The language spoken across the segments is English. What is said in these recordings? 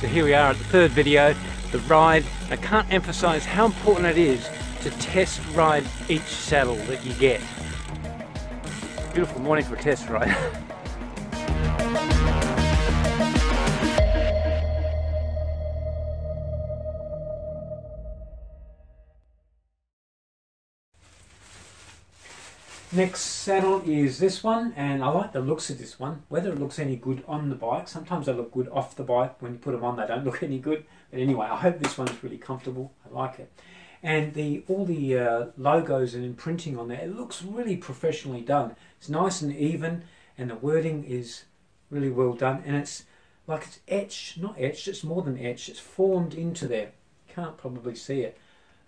So here we are at the third video, the ride. I can't emphasize how important it is to test ride each saddle that you get. Beautiful morning for a test ride. Next saddle is this one, and I like the looks of this one. Whether it looks any good on the bike, sometimes they look good off the bike. When you put them on, they don't look any good. But anyway, I hope this one is really comfortable. I like it. And the all the uh, logos and imprinting on there, it looks really professionally done. It's nice and even, and the wording is really well done. And it's like it's etched, not etched, it's more than etched, it's formed into there. Can't probably see it,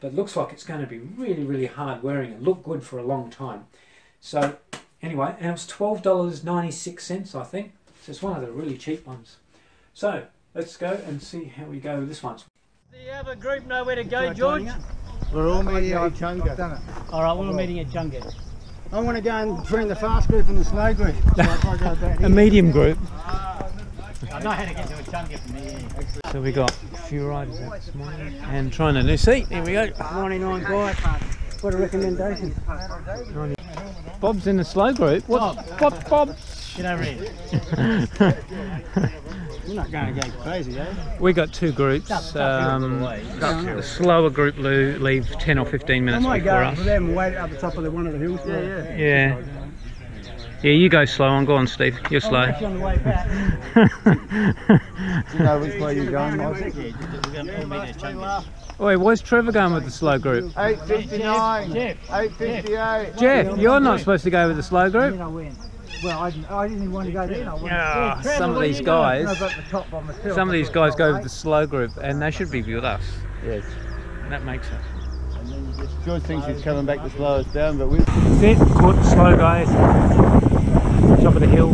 but it looks like it's going to be really, really hard wearing and look good for a long time. So anyway, and it was $12.96 I think. So it's one of the really cheap ones. So let's go and see how we go with this one. Do you have a group know where to go, George? We're all meeting at Chunga. All right, we're all meeting at Chunga. I want to go and join the fast group and the slow group. So if I go back A medium group. I know how to get to a Chunga from here. So we got a few riders out this morning and trying a new seat. Here we go. 99 bike. What a recommendation. Bob's in the slow group. What? Bob, Bob. Get over here. You're not going to go crazy, eh? We got two groups. Um, the slower group lo- leave 10 or 15 I minutes might before go up us. for them and wait up the top of the, one of the hills. Yeah, yeah. Yeah. Yeah, you go slow on. Go on, Steve. You're I'm slow. on the way back. Do you know which way you're going, Isaac? Yeah, we're going to all meet at Chunga. Oi, where's Trevor going with the slow group? 859, Jeff. 858. Jeff, you're not supposed to go with the slow group. I. Well, I didn't, I didn't want to go then. I went. Ah, Trevor, some of these guys, the top by myself. some of these guys go with the slow group, and they should be with us. Yes. That makes sense. And then you just, George thinks he's coming back to slow us down, but we That's it. Caught the slow guys. Top of the hill.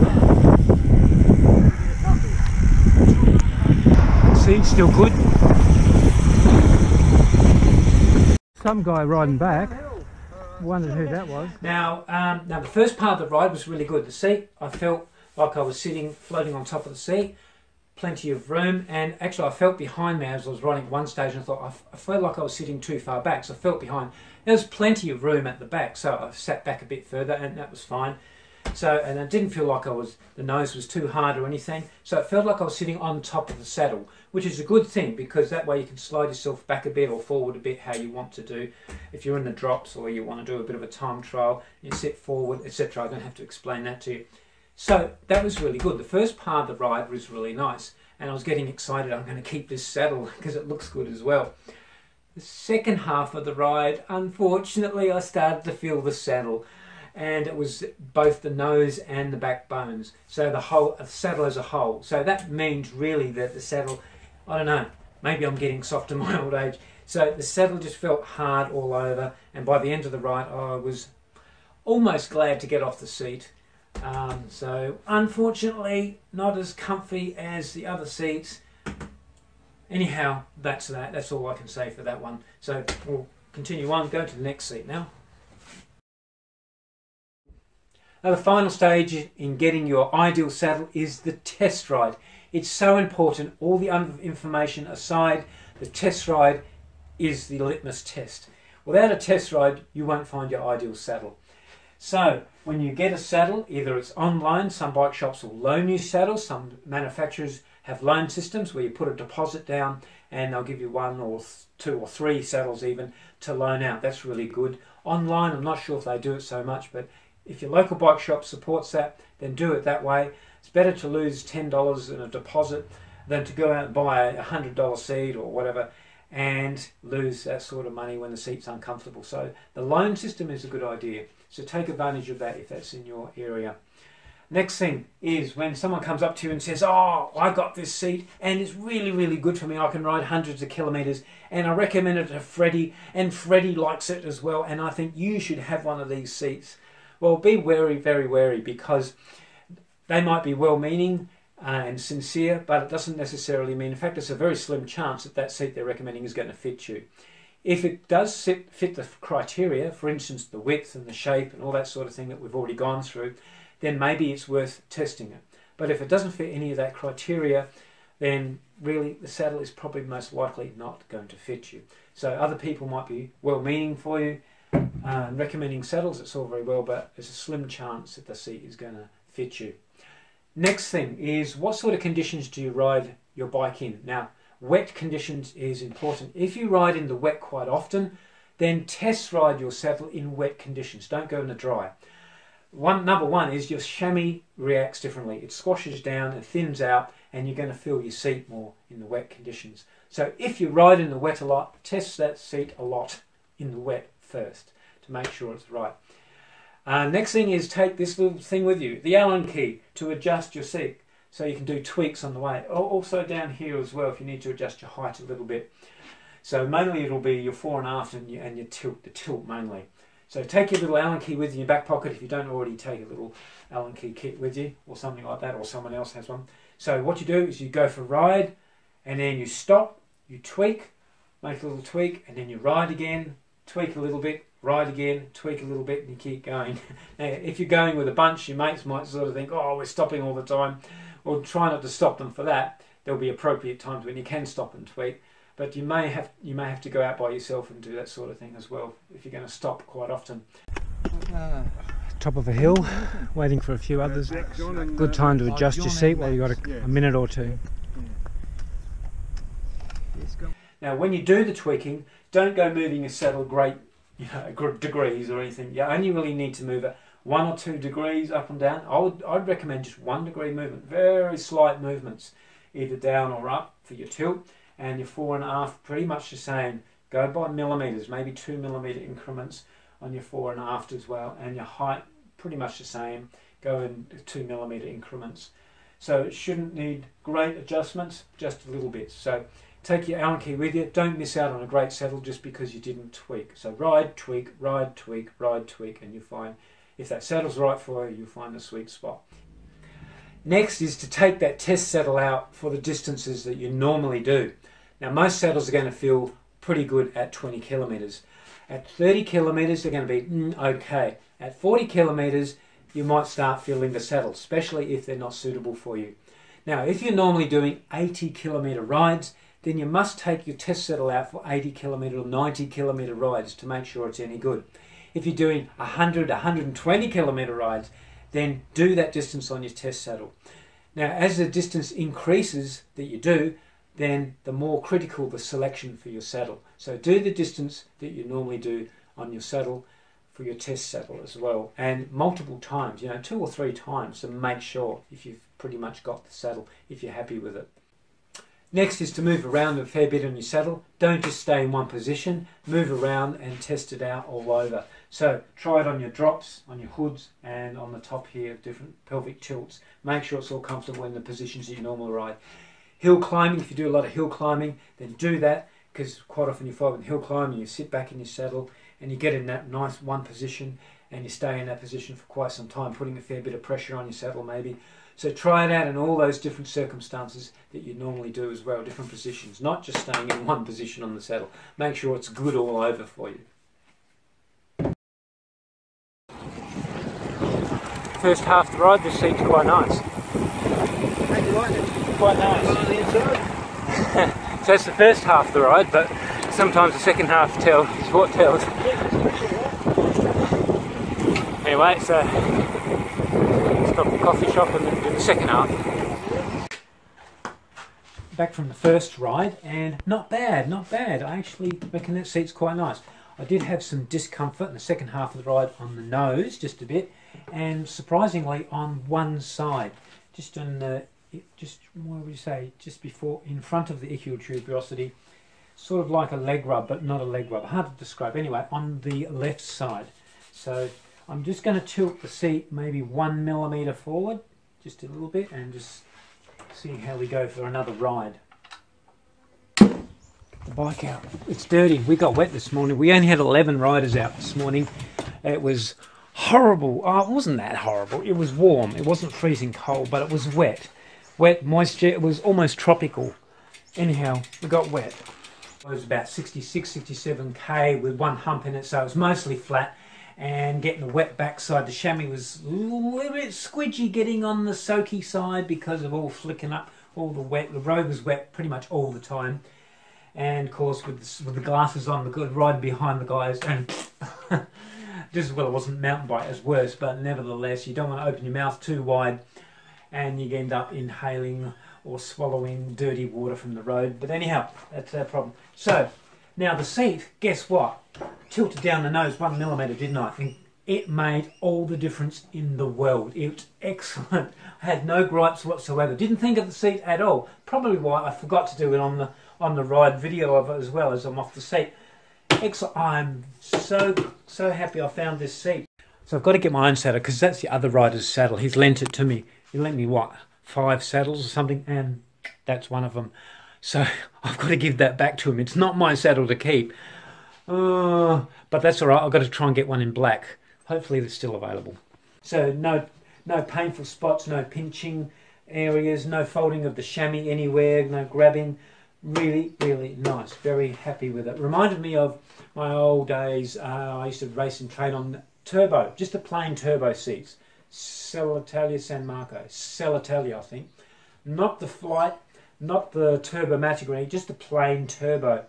See, still good. Some guy riding back. Wondered who that was. Now, um, now the first part of the ride was really good. The seat, I felt like I was sitting, floating on top of the seat, plenty of room, and actually I felt behind me as I was riding at one stage, and I thought I felt like I was sitting too far back, so I felt behind. There was plenty of room at the back, so I sat back a bit further, and that was fine. So, and I didn't feel like I was the nose was too hard or anything. So it felt like I was sitting on top of the saddle, which is a good thing because that way you can slide yourself back a bit or forward a bit how you want to do. If you're in the drops or you want to do a bit of a time trial, you sit forward, etc. I don't have to explain that to you. So that was really good. The first part of the ride was really nice, and I was getting excited. I'm going to keep this saddle because it looks good as well. The second half of the ride, unfortunately, I started to feel the saddle, and it was both the nose and the backbones. So the whole the saddle as a whole. So that means really that the saddle, I don't know, maybe I'm getting soft in my old age. So the saddle just felt hard all over, and by the end of the ride, I was almost glad to get off the seat. Um, so unfortunately, not as comfy as the other seats. Anyhow, that's that. That's all I can say for that one. So we'll continue on. Go to the next seat now. Now, the final stage in getting your ideal saddle is the test ride. It's so important. All the information aside, the test ride is the litmus test. Without a test ride, you won't find your ideal saddle. So, when you get a saddle, either it's online, some bike shops will loan you saddles, some manufacturers have loan systems where you put a deposit down and they'll give you one or two or three saddles even to loan out. That's really good. Online, I'm not sure if they do it so much, but if your local bike shop supports that, then do it that way. It's better to lose $10 in a deposit than to go out and buy a $100 seat or whatever and lose that sort of money when the seat's uncomfortable. So the loan system is a good idea. So take advantage of that if that's in your area. Next thing is when someone comes up to you and says, Oh, I got this seat and it's really, really good for me. I can ride hundreds of kilometres and I recommend it to Freddie and Freddie likes it as well. And I think you should have one of these seats. Well, be wary, very wary because they might be well meaning and sincere, but it doesn't necessarily mean, in fact, it's a very slim chance that that seat they're recommending is going to fit you. If it does fit the criteria, for instance, the width and the shape and all that sort of thing that we've already gone through, then maybe it's worth testing it. But if it doesn't fit any of that criteria, then really the saddle is probably most likely not going to fit you. So other people might be well meaning for you, uh, recommending saddles, it's all very well, but there's a slim chance that the seat is going to fit you. Next thing is what sort of conditions do you ride your bike in? Now, wet conditions is important. If you ride in the wet quite often, then test ride your saddle in wet conditions. Don't go in the dry. One number one is your chamois reacts differently. It squashes down and thins out, and you're going to feel your seat more in the wet conditions. So if you ride in the wet a lot, test that seat a lot in the wet first to make sure it's right. Uh, next thing is take this little thing with you, the Allen key, to adjust your seat. So you can do tweaks on the way. Also down here as well if you need to adjust your height a little bit. So mainly it'll be your fore and aft and your, and your tilt, the tilt mainly. So take your little Allen key with you in your back pocket if you don't already take a little Allen key kit with you or something like that or someone else has one. So what you do is you go for a ride and then you stop, you tweak, make a little tweak and then you ride again, tweak a little bit, ride again, tweak a little bit and you keep going. now if you're going with a bunch, your mates might sort of think, oh we're stopping all the time. Well try not to stop them for that. There'll be appropriate times when you can stop and tweak but you may have you may have to go out by yourself and do that sort of thing as well if you're going to stop quite often. Uh, top of a hill, waiting for a few others. Good time to adjust your seat while you've got a, a minute or two. Now, when you do the tweaking, don't go moving your saddle great know, degrees or anything. You only really need to move it one or two degrees up and down. I would I'd recommend just one degree movement, very slight movements, either down or up for your tilt and your fore and aft pretty much the same. Go by millimeters, maybe two millimeter increments on your fore and aft as well, and your height pretty much the same. Go in two millimeter increments. So it shouldn't need great adjustments, just a little bit. So take your Allen key with you. Don't miss out on a great saddle just because you didn't tweak. So ride, tweak, ride, tweak, ride, tweak, and you'll find if that saddle's right for you, you'll find the sweet spot. Next is to take that test saddle out for the distances that you normally do. Now most saddles are going to feel pretty good at 20 kilometres. At 30 kilometres they're going to be mm, okay. At 40 kilometres you might start feeling the saddle, especially if they're not suitable for you. Now if you're normally doing 80 kilometre rides then you must take your test saddle out for 80 kilometre or 90 kilometre rides to make sure it's any good. If you're doing 100, 120 kilometre rides, then do that distance on your test saddle. Now, as the distance increases that you do, then the more critical the selection for your saddle. So do the distance that you normally do on your saddle for your test saddle as well, and multiple times, you know, two or three times to make sure if you've pretty much got the saddle, if you're happy with it. Next is to move around a fair bit on your saddle. Don't just stay in one position. Move around and test it out all over. So try it on your drops, on your hoods, and on the top here, different pelvic tilts. Make sure it's all comfortable in the positions that you normally ride. Hill climbing, if you do a lot of hill climbing, then do that because quite often you find with hill climbing, you sit back in your saddle and you get in that nice one position and you stay in that position for quite some time, putting a fair bit of pressure on your saddle maybe. So try it out in all those different circumstances that you normally do as well, different positions, not just staying in one position on the saddle. Make sure it's good all over for you. First half the ride, this seat's quite nice. i like it Quite nice. so that's the first half of the ride, but sometimes the second half tell is what tells. Anyway, so at the coffee shop and then do the second half. Back from the first ride, and not bad, not bad. I actually reckon that seat's quite nice. I did have some discomfort in the second half of the ride on the nose, just a bit, and surprisingly on one side, just on the just what would you say, just before, in front of the ischial tuberosity, sort of like a leg rub, but not a leg rub. Hard to describe. Anyway, on the left side. So I'm just going to tilt the seat maybe one millimeter forward, just a little bit, and just see how we go for another ride. Get the bike out. It's dirty. We got wet this morning. We only had 11 riders out this morning. It was horrible. Oh, it wasn't that horrible. It was warm. It wasn't freezing cold, but it was wet wet moisture. It was almost tropical. Anyhow, we got wet. It was about 66, 67k with one hump in it, so it was mostly flat. And getting the wet backside, the chamois was a little bit squidgy getting on the soaky side because of all flicking up all the wet. The road was wet pretty much all the time, and of course with the, with the glasses on, the good riding behind the guys, and just as well, it wasn't mountain bike as worse, but nevertheless, you don't want to open your mouth too wide, and you end up inhaling or swallowing dirty water from the road. But anyhow, that's our problem. So now the seat, guess what? Tilted down the nose one millimeter, didn't I? And it made all the difference in the world. It was excellent. I had no gripes whatsoever. Didn't think of the seat at all. Probably why I forgot to do it on the on the ride video of it as well as I'm off the seat. Excellent. I'm so so happy I found this seat. So I've got to get my own saddle because that's the other rider's saddle. He's lent it to me. He lent me what five saddles or something, and that's one of them. So I've got to give that back to him. It's not my saddle to keep. Uh, but that's all right. I've got to try and get one in black. Hopefully, they're still available. So no, no painful spots, no pinching areas, no folding of the chamois anywhere, no grabbing. Really, really nice. Very happy with it. Reminded me of my old days. Uh, I used to race and train on turbo, just the plain turbo seats. Selle Italia San Marco, Selle Italia, I think. Not the flight, not the Turbomatic or anything, just the plain turbo.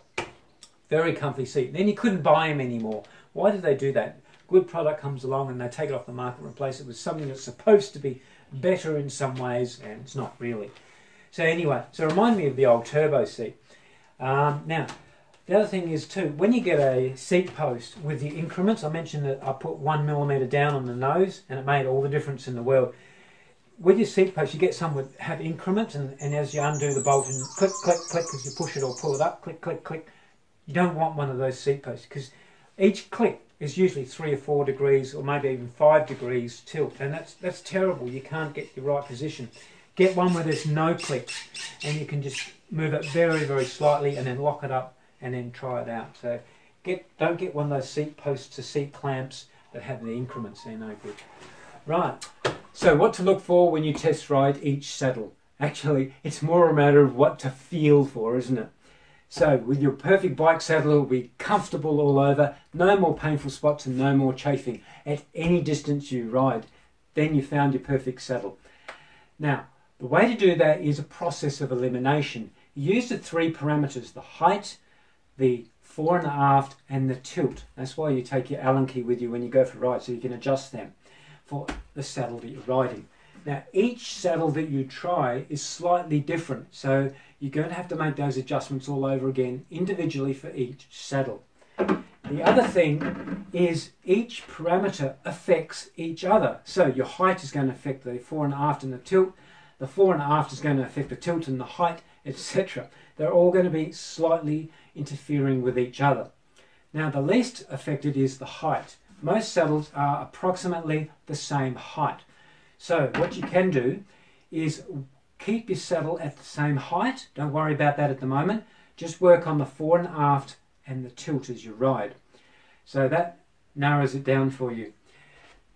Very comfy seat. Then you couldn't buy them anymore. Why did they do that? Good product comes along and they take it off the market and replace it with something that's supposed to be better in some ways, and it's not really. So anyway, so remind me of the old turbo seat. Um, now, the other thing is too, when you get a seat post with the increments, I mentioned that I put one millimeter down on the nose and it made all the difference in the world. With your seat post, you get some that have increments and, and as you undo the bolt and click, click, click as you push it or pull it up, click, click, click, you don't want one of those seat posts because each click is usually three or four degrees or maybe even five degrees tilt and that's, that's terrible. You can't get the right position. Get one where there's no clicks and you can just move it very, very slightly and then lock it up and then try it out. So get don't get one of those seat posts or seat clamps that have the increments. They're no good. Right. So what to look for when you test ride each saddle? Actually, it's more a matter of what to feel for, isn't it? So with your perfect bike saddle, it'll be comfortable all over, no more painful spots and no more chafing at any distance you ride. Then you found your perfect saddle. Now, the way to do that is a process of elimination. Use the three parameters, the height, the fore and aft, and the tilt. That's why you take your Allen key with you when you go for a ride, so you can adjust them for the saddle that you're riding. Now, each saddle that you try is slightly different, so you're going to have to make those adjustments all over again individually for each saddle. The other thing is each parameter affects each other. So your height is going to affect the fore and aft and the tilt. The fore and aft is going to affect the tilt and the height, etc. They're all going to be slightly interfering with each other. Now the least affected is the height. Most saddles are approximately the same height. So what you can do is keep your saddle at the same height. Don't worry about that at the moment. Just work on the fore and aft and the tilt as you ride. So that narrows it down for you.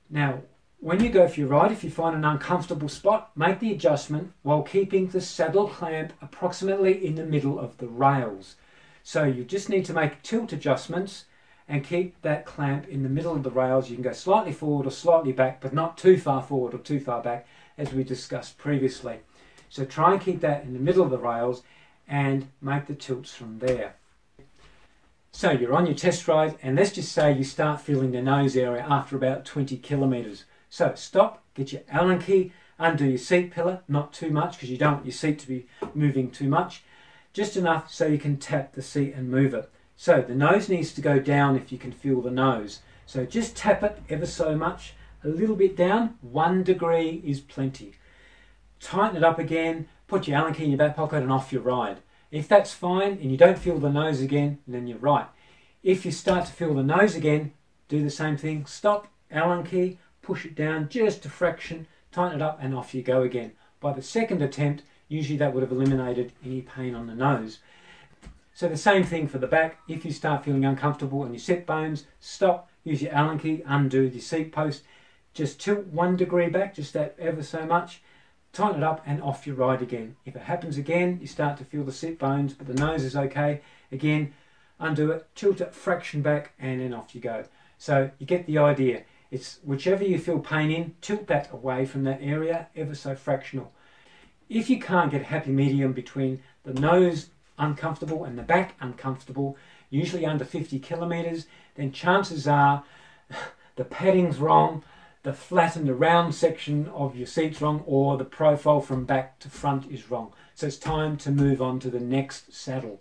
Now, when you go for your ride, if you find an uncomfortable spot, make the adjustment while keeping the saddle clamp approximately in the middle of the rails. So you just need to make tilt adjustments and keep that clamp in the middle of the rails. You can go slightly forward or slightly back, but not too far forward or too far back, as we discussed previously. So try and keep that in the middle of the rails and make the tilts from there. So you're on your test ride, and let's just say you start feeling the nose area after about 20 kilometres. So stop, get your Allen key, undo your seat pillar, not too much because you don't want your seat to be moving too much, just enough so you can tap the seat and move it. So the nose needs to go down if you can feel the nose. So just tap it ever so much, a little bit down, one degree is plenty. Tighten it up again, put your Allen key in your back pocket and off you ride. If that's fine and you don't feel the nose again, then you're right. If you start to feel the nose again, do the same thing. Stop, Allen key, push it down just a fraction, tighten it up and off you go again. By the second attempt, usually that would have eliminated any pain on the nose. So the same thing for the back. If you start feeling uncomfortable on your sit bones, stop, use your Allen key, undo your seat post, just tilt one degree back, just that ever so much, tighten it up and off you ride again. If it happens again, you start to feel the sit bones, but the nose is okay. Again, undo it, tilt it fraction back, and then off you go. So you get the idea. It's whichever you feel pain in, tilt that away from that area, ever so fractional. If you can't get a happy medium between the nose uncomfortable and the back uncomfortable, usually under 50 kilometers, then chances are the padding's wrong, the flat and the round section of your seat's wrong, or the profile from back to front is wrong. So it's time to move on to the next saddle.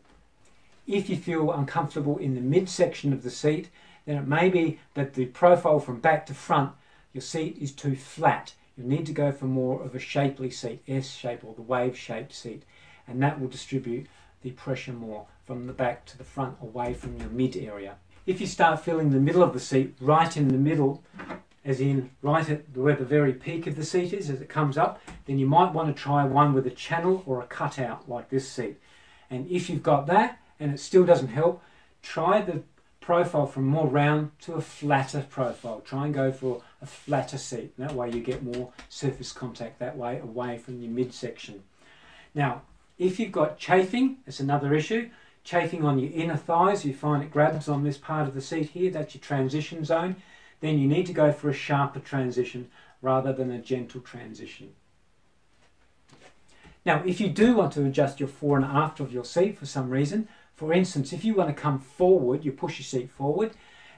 If you feel uncomfortable in the midsection of the seat, then it may be that the profile from back to front, your seat is too flat. You need to go for more of a shapely seat, S shape or the wave shaped seat, and that will distribute the pressure more from the back to the front away from your mid area. If you start feeling the middle of the seat right in the middle, as in right at where the very peak of the seat is as it comes up, then you might want to try one with a channel or a cutout like this seat. And if you've got that and it still doesn't help, try the profile from more round to a flatter profile. Try and go for a flatter seat. That way you get more surface contact that way away from your midsection. Now, if you've got chafing, it's another issue. Chafing on your inner thighs, you find it grabs on this part of the seat here, that's your transition zone. Then you need to go for a sharper transition rather than a gentle transition. Now, if you do want to adjust your fore and aft of your seat for some reason, for instance, if you want to come forward, you push your seat forward,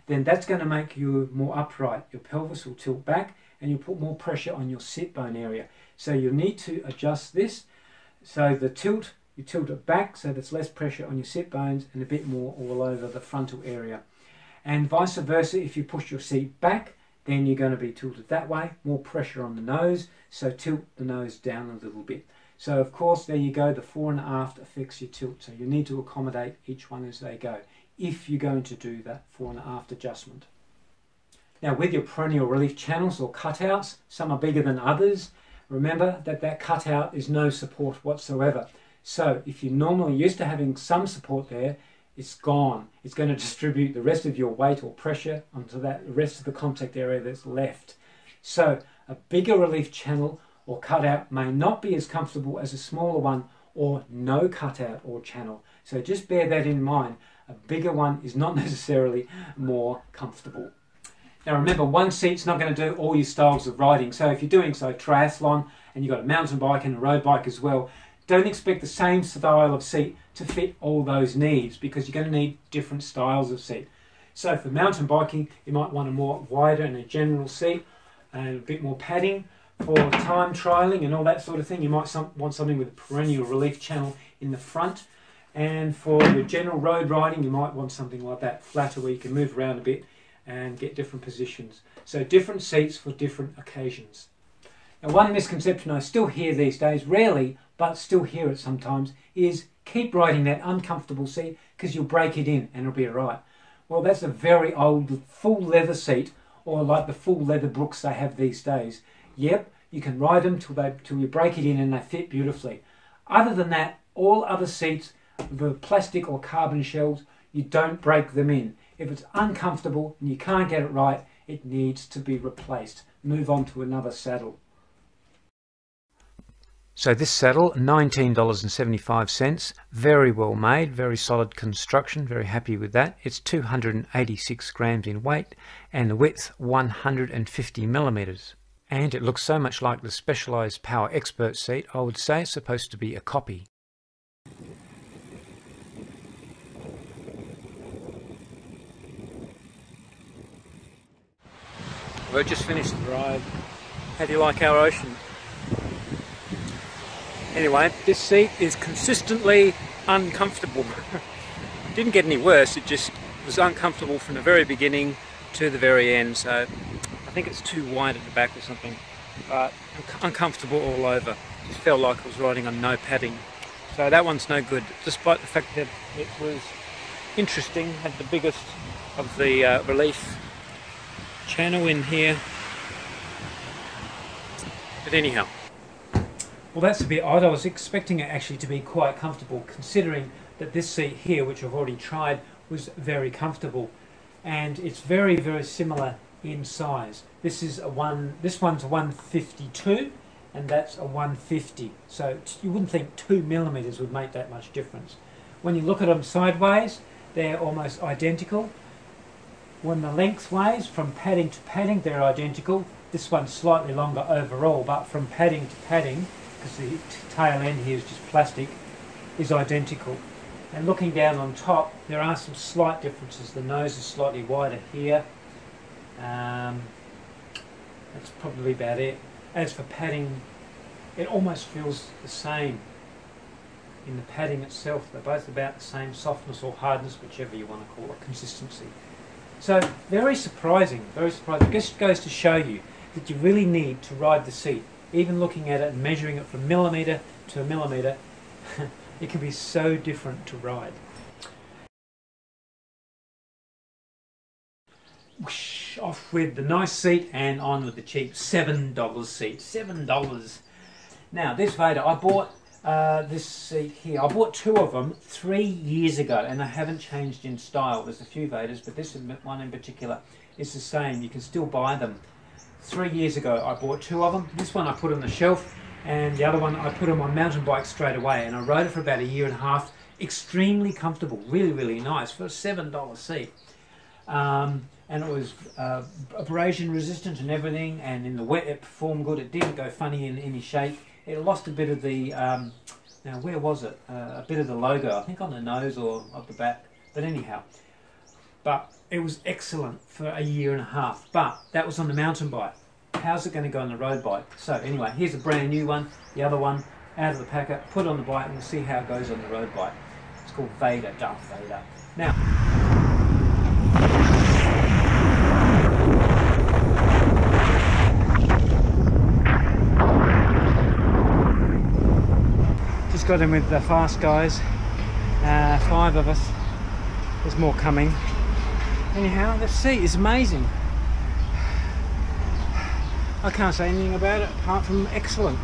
then that's going to make you more upright. Your pelvis will tilt back and you'll put more pressure on your sit bone area. So you need to adjust this. So the tilt, you tilt it back so there's less pressure on your sit bones and a bit more all over the frontal area. And vice versa, if you push your seat back, then you're going to be tilted that way, more pressure on the nose, so tilt the nose down a little bit. So of course, there you go, the fore and aft affects your tilt. So you need to accommodate each one as they go, if you're going to do that fore and aft adjustment. Now with your perineal relief channels or cutouts, some are bigger than others. Remember that that cutout is no support whatsoever. So if you're normally used to having some support there, it's gone. It's going to distribute the rest of your weight or pressure onto that rest of the contact area that's left. So a bigger relief channel or cutout may not be as comfortable as a smaller one or no cutout or channel. So just bear that in mind. A bigger one is not necessarily more comfortable. Now remember, one seat's not going to do all your styles of riding. So if you're doing so triathlon and you've got a mountain bike and a road bike as well, don't expect the same style of seat to fit all those needs because you're going to need different styles of seat. So for mountain biking, you might want a more wider and a general seat and a bit more padding. For time trialing and all that sort of thing, you might some, want something with a perineal relief channel in the front. And for your general road riding, you might want something like that, flatter where you can move around a bit and get different positions. So different seats for different occasions. Now one misconception I still hear these days, rarely, but still hear it sometimes, is keep riding that uncomfortable seat because you'll break it in and it'll be alright. Well, that's a very old full leather seat or like the full leather brooks they have these days. Yep, you can ride them till, they, till you break it in and they fit beautifully. Other than that, all other seats, the plastic or carbon shells, you don't break them in. If it's uncomfortable and you can't get it right, it needs to be replaced. Move on to another saddle. So this saddle, $19.75, very well made, very solid construction, very happy with that. It's 286 grams in weight and the width 150 millimeters. And it looks so much like the Specialized Power Expert seat, I would say it's supposed to be a copy. We've just finished the ride. How do you like our ocean? Anyway, this seat is consistently uncomfortable. Didn't get any worse, it just was uncomfortable from the very beginning to the very end. So I think it's too wide at the back or something. But uncomfortable all over. Just felt like I was riding on no padding. So that one's no good, despite the fact that it was interesting, had the biggest of the uh, relief channel in here. But anyhow, well, that's a bit odd. I was expecting it actually to be quite comfortable, considering that this seat here, which I've already tried, was very comfortable, and it's very, very similar in size. This is a one. This one's a 152, and that's a 150. So you wouldn't think two millimeters would make that much difference. When you look at them sideways, they're almost identical. When the lengthways, from padding to padding, they're identical. This one's slightly longer overall, but from padding to padding, because the tail end here is just plastic, is identical. And looking down on top, there are some slight differences. The nose is slightly wider here. Um, that's probably about it. As for padding, it almost feels the same in the padding itself. They're both about the same softness or hardness, whichever you want to call it, consistency. So very surprising, very surprising. Just goes to show you that you really need to ride the seat. Even looking at it and measuring it from millimetre to a millimetre, it can be so different to ride. Whoosh, off with the nice seat and on with the cheap $7 seat. $7. Now, this Vader, I bought uh, this seat here. I bought two of them three years ago and they haven't changed in style. There's a few Vaders, but this one in particular is the same. You can still buy them. Three years ago, I bought two of them. This one I put on the shelf, and the other one I put on my mountain bike straight away. And I rode it for about a year and a half. Extremely comfortable, really, really nice for a $7 seat. Um, and it was uh, abrasion resistant and everything, and in the wet it performed good. It didn't go funny in any shape it lost a bit of the, um, now where was it? Uh, a bit of the logo, I think on the nose or up the back. But anyhow, but it was excellent for a year and a half. But that was on the mountain bike. How's it going to go on the road bike? So anyway, here's a brand new one. The other one out of the packet, put on the bike, and we'll see how it goes on the road bike. It's called Vader, Darth Vader. Now, got in with the fast guys. Uh, five of us. There's more coming. Anyhow, the seat is amazing. I can't say anything about it apart from excellent.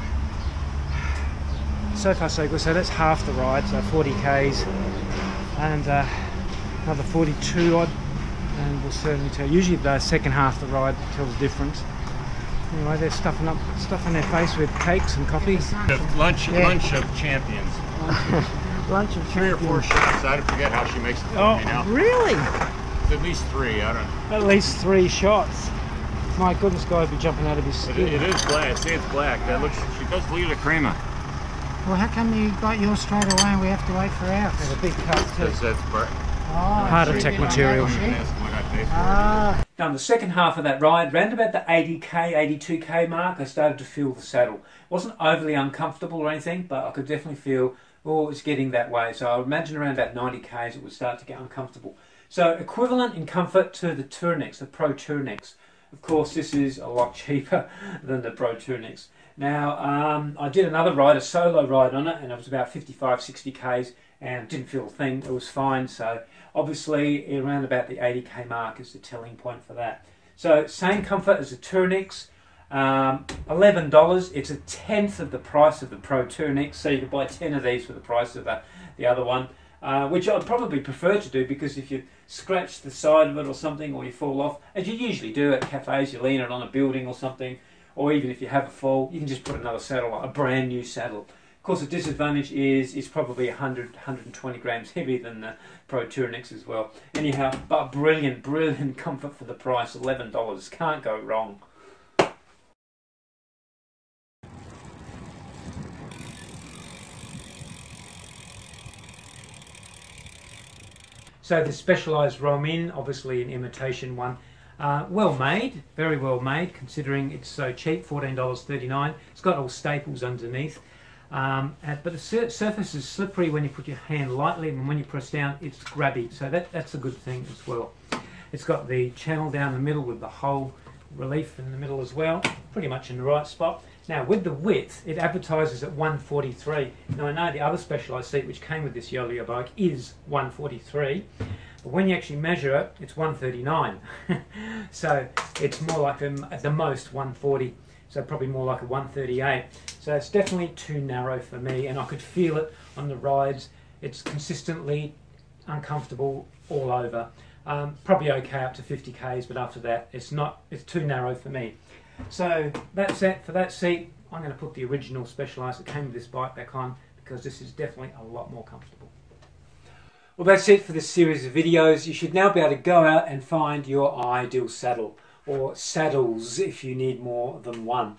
So far so good. So that's half the ride, so 40 k's and uh, another 42 odd. And we'll certainly tell. Usually the second half of the ride tells the difference. Anyway, they're stuffing up, stuffing their face with cakes and coffee. Lunch, Yeah. lunch of champions. Lunch of champions. Three or four shots. I forget how she makes it Oh, now. really? It's at least three. I don't. At least three shots. My goodness, guy would be jumping out of his skin. it, it is black. See, it's black. That looks. She does leave the crema. Well, how come you got yours straight away and we have to wait for ours? There's a big cut too. Because that's bar- Oh, Heart so attack did it on material. that sheet? That's what I pay for. Ah, Done the second half of that ride, round about the 80k, 82k mark, I started to feel the saddle. It wasn't overly uncomfortable or anything, but I could definitely feel, oh, it's getting that way. So I imagine around about 90k's it would start to get uncomfortable. So equivalent in comfort to the Turnix, the Pro Turnix. Of course, this is a lot cheaper than the Pro Turnix. Now, um, I did another ride, a solo ride on it, and it was about 55, 60 k's, and didn't feel a thing. It was fine. So, obviously, around about the 80k mark is the telling point for that. So, same comfort as the Turnix. Um, $11. It's a tenth of the price of the Pro Turnix, so you can buy 10 of these for the price of the, the other one. Uh, which I'd probably prefer to do because if you scratch the side of it or something, or you fall off, as you usually do at cafes, you lean it on a building or something, or even if you have a fall, you can just put another saddle on, a brand new saddle. Of course, the disadvantage is it's probably 100, 120 grams heavier than the Pro Turnix as well. Anyhow, but brilliant, brilliant comfort for the price, $11. Can't go wrong. So the Specialized Romin, obviously an imitation one, uh, well made, very well made, considering it's so cheap, fourteen dollars thirty nine. It's got all staples underneath, um, but the sur- surface is slippery when you put your hand lightly, and when you press down, it's grabby. So that that's a good thing as well. It's got the channel down the middle with the hole relief in the middle as well, pretty much in the right spot. Now with the width, it advertises at 143. Now I know the other Specialized seat which came with this Yo-Yo bike is 143, but when you actually measure it, it's 139. so it's more like um, at the most 140. So probably more like a 138. So it's definitely too narrow for me, and I could feel it on the rides. It's consistently uncomfortable all over. Um, probably okay up to 50 k's, but after that, it's not. It's too narrow for me. So that's it for that seat. I'm going to put the original Specialized that came with this bike back on because this is definitely a lot more comfortable. Well, that's it for this series of videos. You should now be able to go out and find your ideal saddle or saddles if you need more than one.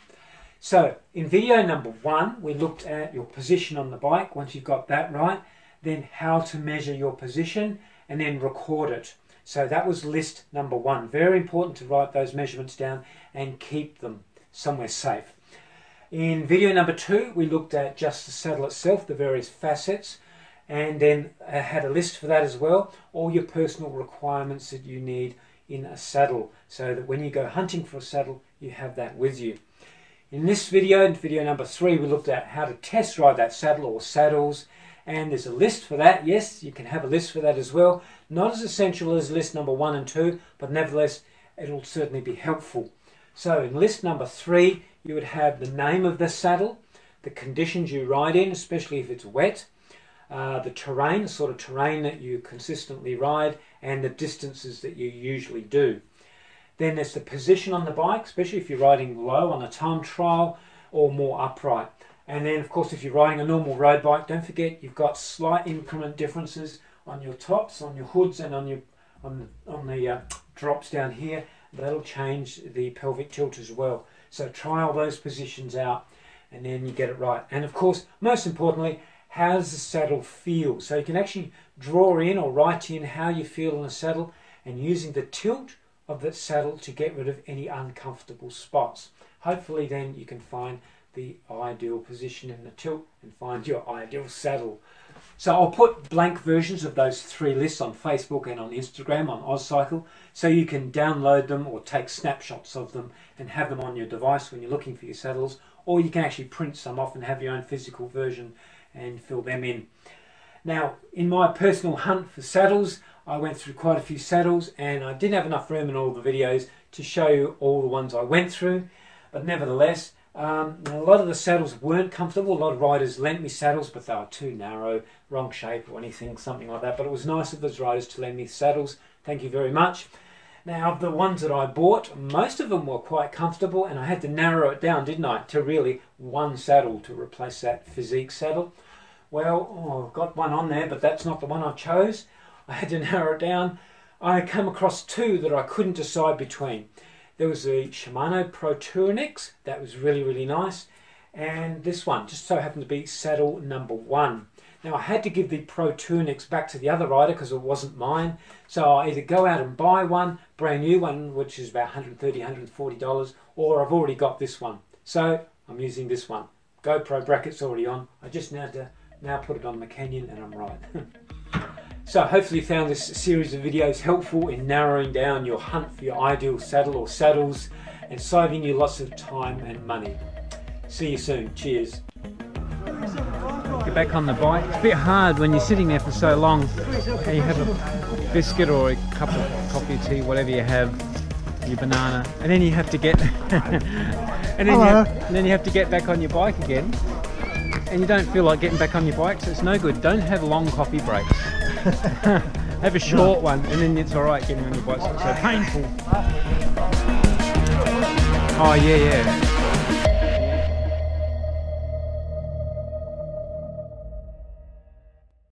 So in video number one, we looked at your position on the bike. Once you've got that right, then how to measure your position and then record it. So that was list number one. Very important to write those measurements down and keep them somewhere safe. In video number two, we looked at just the saddle itself, the various facets, and then uh, had a list for that as well. All your personal requirements that you need in a saddle, so that when you go hunting for a saddle, you have that with you. In this video, in video number three, we looked at how to test ride that saddle or saddles, and there's a list for that. Yes, you can have a list for that as well. Not as essential as list number one and two, but nevertheless, it'll certainly be helpful. So in list number three, you would have the name of the saddle, the conditions you ride in, especially if it's wet, uh, the terrain, the sort of terrain that you consistently ride, and the distances that you usually do. Then there's the position on the bike, especially if you're riding low on a time trial or more upright. And then, of course, if you're riding a normal road bike, don't forget you've got slight increment differences on your tops, on your hoods, and on your on the, on the uh, drops down here. That'll change the pelvic tilt as well. So try all those positions out, and then you get it right. And of course, most importantly, how does the saddle feel? So you can actually draw in or write in how you feel in the saddle, and using the tilt of that saddle to get rid of any uncomfortable spots. Hopefully, then you can find the ideal position in the tilt and find your ideal saddle. So I'll put blank versions of those three lists on Facebook and on Instagram on AusCycle so you can download them or take snapshots of them and have them on your device when you're looking for your saddles or you can actually print some off and have your own physical version and fill them in. Now in my personal hunt for saddles I went through quite a few saddles and I didn't have enough room in all the videos to show you all the ones I went through but nevertheless um, a lot of the saddles weren't comfortable. A lot of riders lent me saddles, but they were too narrow, wrong shape, or anything, something like that. But it was nice of those riders to lend me saddles. Thank you very much. Now, of the ones that I bought, most of them were quite comfortable, and I had to narrow it down, didn't I, to really one saddle to replace that fizik saddle. Well, oh, I've got one on there, but that's not the one I chose. I had to narrow it down. I came across two that I couldn't decide between. There was the Shimano Pro Turnix, that was really, really nice. And this one just so happened to be saddle number one. Now I had to give the Pro Turnix back to the other rider because it wasn't mine. So I either go out and buy one, brand new one, which is about $130, $140, or I've already got this one. So I'm using this one. GoPro bracket's already on. I just now to now put it on the Canyon and I'm right. So hopefully you found this series of videos helpful in narrowing down your hunt for your ideal saddle or saddles and saving you lots of time and money. See you soon. Cheers. Get back on the bike. It's a bit hard when you're sitting there for so long and you have a biscuit or a cup of coffee, tea, whatever you have, your banana, and then you have to get and, then you have, and then you have to get back on your bike again and you don't feel like getting back on your bike, so it's no good. Don't have long coffee breaks. Have a short one and then it's alright getting on your bike. It's so painful. Oh yeah, yeah.